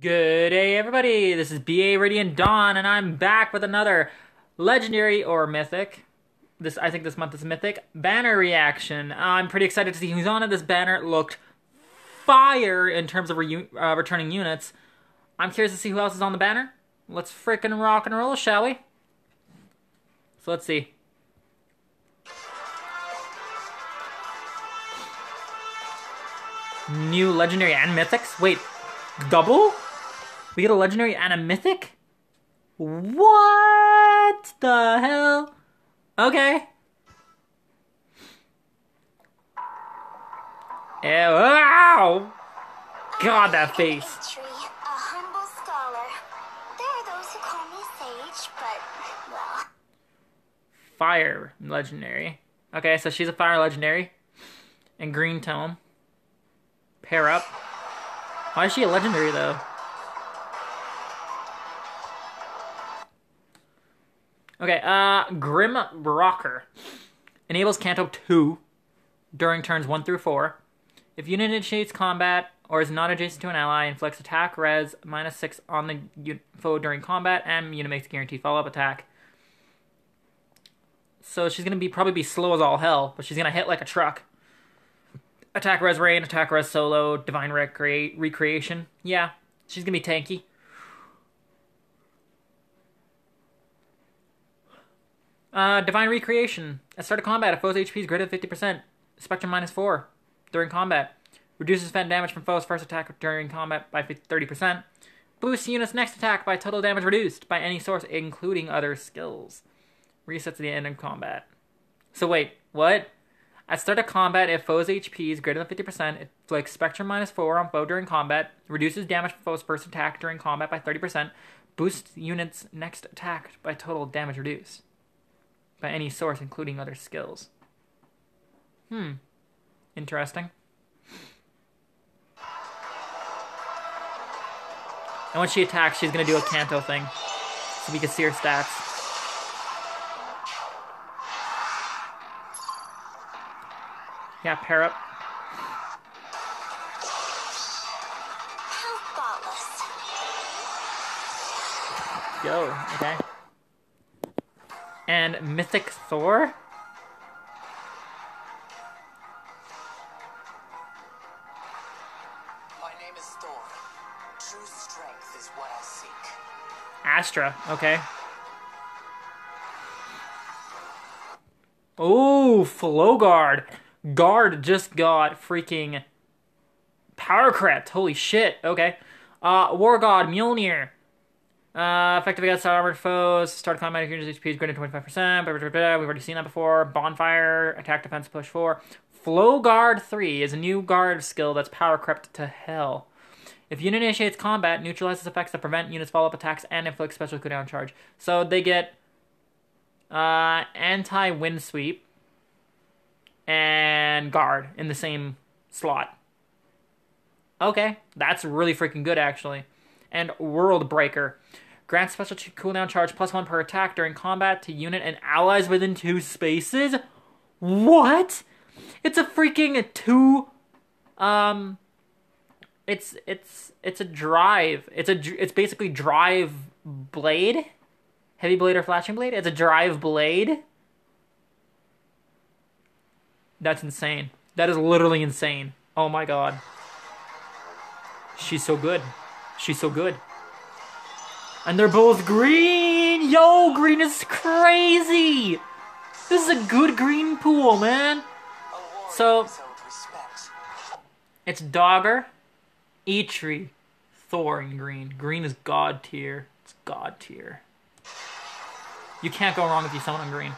Good day, everybody. This is BA Radiant Dawn, and I'm back with another legendary or mythic. This I think this month is mythic banner reaction. I'm pretty excited to see who's on it. This banner looked fire in terms of re- uh, returning units. I'm curious to see who else is on the banner. Let's frickin' rock and roll, shall we? So let's see. New legendary and mythics? Wait, double? We get a legendary and a mythic? What the hell? Okay. Ew, wow! God, that face. History, a humble scholar. There are those who call me sage, but well, Fire legendary. Okay, so she's a fire legendary. And green tome. Pair up. Why is she a legendary though? Okay, uh, Grim Rocker. Enables Canto 2 during turns 1 through 4. If unit initiates combat or is not adjacent to an ally, inflicts attack res minus 6 on the foe during combat, and unit makes a guaranteed follow up attack. So she's gonna be probably be slow as all hell, but she's gonna hit like a truck. Attack res rain, attack res solo, divine recreate recreation. Yeah, she's gonna be tanky. Uh, divine recreation. At start of combat, if foe's HP is greater than 50%, spectrum minus 4 during combat. Reduces fan damage from foe's first attack during combat by 30%. Boosts unit's next attack by total damage reduced by any source, including other skills. Resets at the end of combat. So wait, what? At start of combat, if foe's HP is greater than 50%, it inflicts Spectrum minus 4 on foe during combat, reduces damage from foe's first attack during combat by 30%, boosts unit's next attack by total damage reduced by any source, including other skills. Hmm. Interesting. And when she attacks, she's gonna do a Canto thing. So we can see her stats. Yeah, pair up. Go, okay. And Mythic Thórr? My name is Thórr. True strength is what I seek. Astra, okay. Oh, Flowguard. Guard Guard just got freaking power crept. Holy shit. Okay. Uh, War God, Mjolnir. Uh, effective against armored foes. Start if your HP is greater than 25%. Blah, blah, blah, blah. We've already seen that before. Bonfire, attack, defense, push 4. Flow Guard 3 is a new guard skill that's power crept to hell. If unit initiates combat, neutralizes effects that prevent units follow up attacks and inflict special cooldown charge. So they get uh, anti wind sweep and guard in the same slot. Okay, that's really freaking good actually. And World Breaker Grant special cooldown charge plus one per attack during combat to unit and allies within two spaces. What? It's a freaking two. Um, it's it's it's a drive. It's a it's basically drive blade, heavy blade or flashing blade. It's a drive blade. That's insane. That is literally insane. Oh my god. She's so good. She's so good. And they're both green. Yo, green is crazy. This is a good green pool, man. So-. It's Dagr, Eitri, Thórr, and Green. Green is God tier. It's God tier. You can't go wrong if you summon on Green.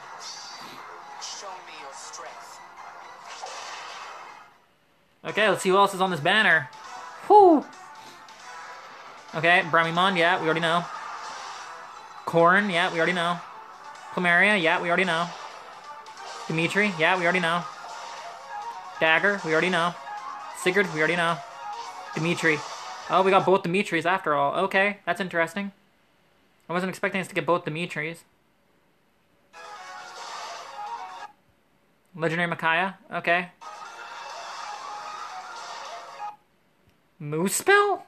Okay, let's see who else is on this banner. Whew. Okay, Bramimond, yeah, we already know. Corrin, yeah, we already know. Plumeria, yeah, we already know. Dimitri, yeah, we already know. Dagr, we already know. Sigurd, we already know. Dimitri. Oh, we got both Dimitris after all. Okay, that's interesting. I wasn't expecting us to get both Dimitris. Legendary Micaiah, okay. Moose spell?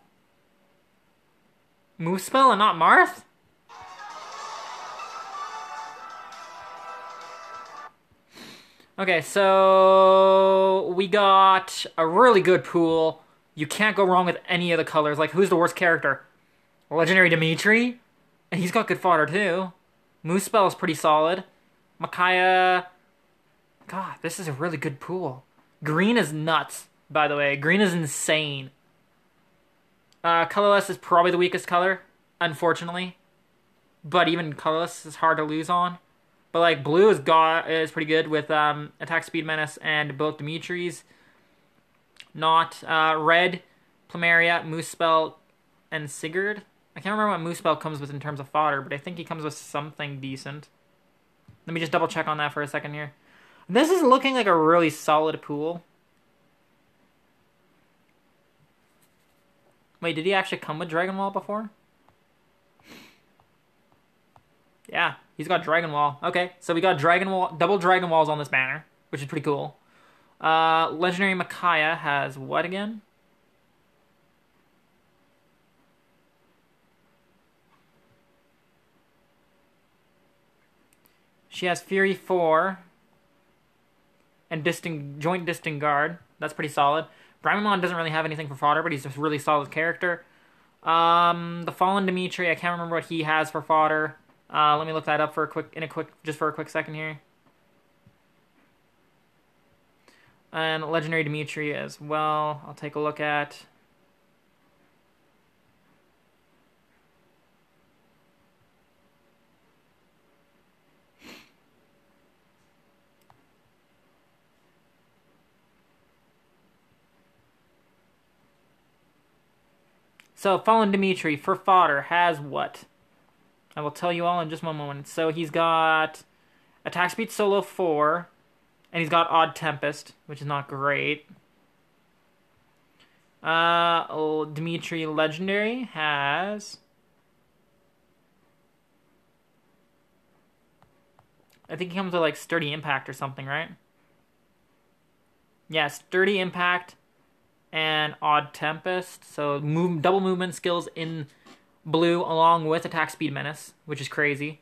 Moose-Spell and not Marth? Okay, so we got a really good pool. You can't go wrong with any of the colors. Like, who's the worst character? Legendary Dimitri? And he's got good fodder, too. Moose-Spell is pretty solid. Micaiah... God, this is a really good pool. Green is nuts, by the way. Green is insane. Uh, colorless is probably the weakest color, unfortunately. But even colorless is hard to lose on. But like blue is got is pretty good with um, attack speed menace and both Dimitri's. Not uh, red, Plumeria, Moose-Spell, and Sigurd. I can't remember what Moose-Spell comes with in terms of fodder, but I think he comes with something decent. Let me just double check on that for a second here. This is looking like a really solid pool. Wait, did he actually come with Dragon Wall before? Yeah, he's got Dragon Wall. Okay, so we got Dragon Wall, double Dragon Walls on this banner, which is pretty cool. Uh, Legendary Micaiah has what again? She has Fury 4 and Joint Distant Guard. That's pretty solid. Bramimond doesn't really have anything for fodder, but he's a really solid character. Um, the Fallen Dimitri, I can't remember what he has for fodder. Uh, let me look that up for a quick, in a quick, just for a quick second here. And Legendary Dimitri as well. I'll take a look at. So, Fallen Dimitri for fodder has what? I will tell you all in just one moment. So, he's got attack speed solo 4, and he's got Odd Tempest, which is not great. Uh, Dimitri Legendary has. I think he comes with like Sturdy Impact or something, right? Yeah, Sturdy Impact and Odd Tempest. So move double movement skills in blue along with attack speed menace, which is crazy.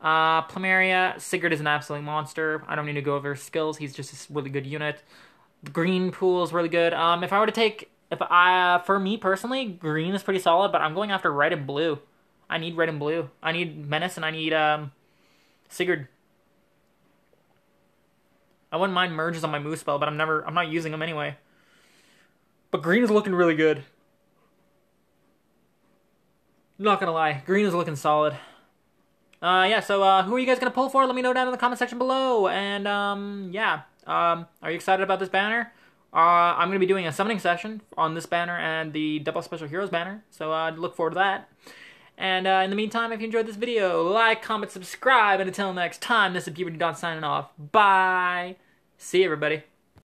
Uh, Plumeria, Sigurd is an absolute monster. I don't need to go over his skills. He's just a really good unit. Green pool is really good. Um, if I were to take, if I, uh, for me personally, green is pretty solid, but I'm going after red and blue. I need red and blue. I need menace and I need um, Sigurd. I wouldn't mind merges on my Moose-Spell, but I'm never, I'm not using them anyway. But green is looking really good. Not gonna lie, green is looking solid. Uh, yeah, so uh, who are you guys gonna pull for? Let me know down in the comment section below. And um, yeah, um, are you excited about this banner? Uh, I'm gonna be doing a summoning session on this banner and the Double Special Heroes banner, so uh, look forward to that. And uh, in the meantime, if you enjoyed this video, like, comment, subscribe, and until next time, this is BA Radiant Dawn signing off. Bye. See you, everybody.